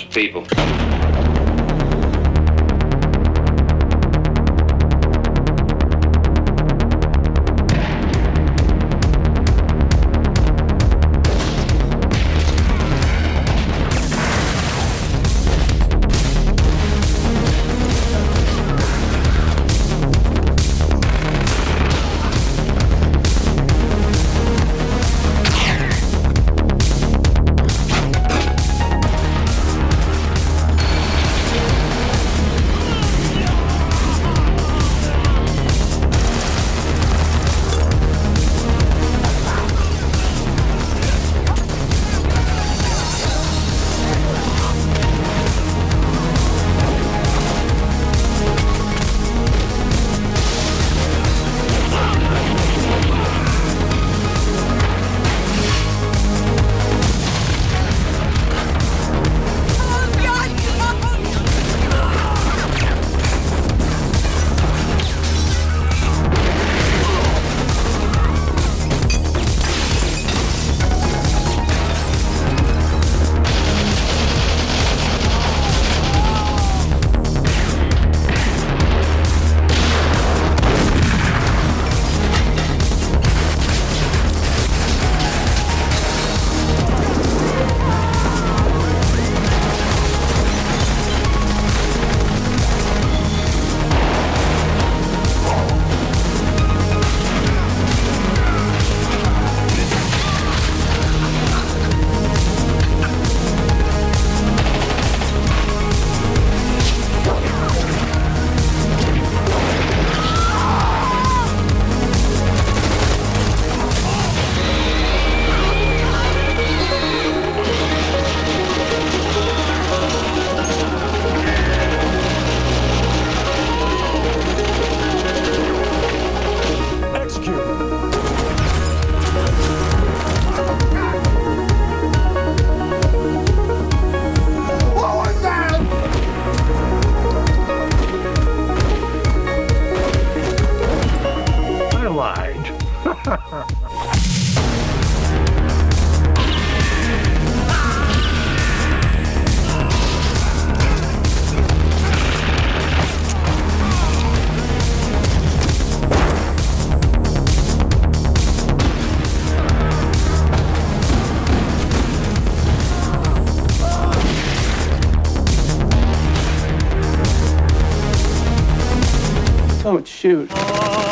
bunch of people. Don't shoot.